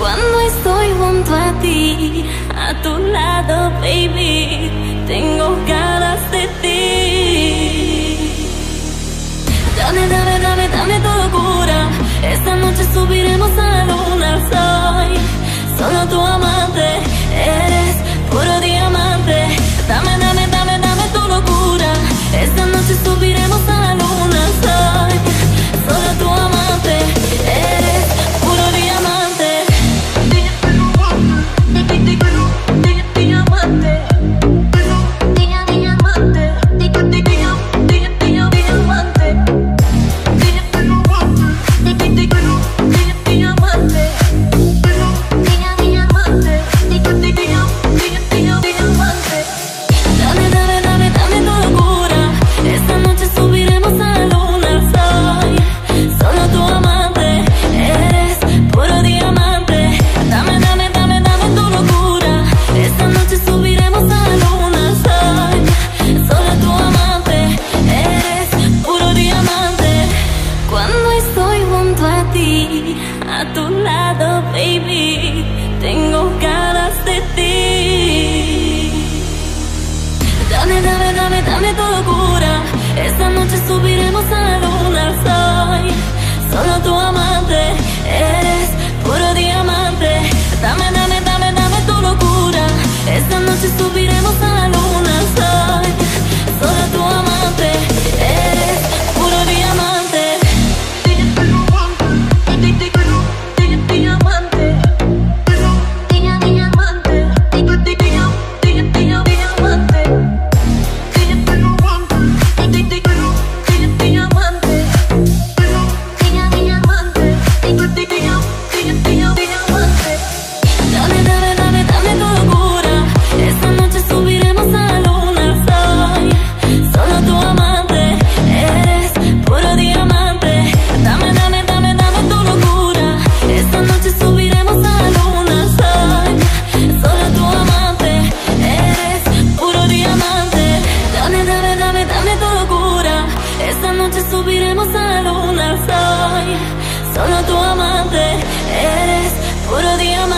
Cuando estoy junto a ti, a tu lado, baby, a tu lado, baby, tengo ganas de ti. Dame, dame, dame, dame tu locura. Esta noche subiremos a la luna. Soy solo tu amante, eres puro diamante. Dame, dame, dame, dame tu locura. Esta noche subiremos a la subiremos a la luna. Soy solo tu amante, eres puro diamante.